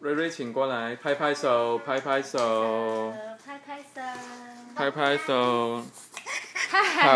瑞瑞，请过来，拍拍手，拍拍手，拍拍手，拍拍手。嗨。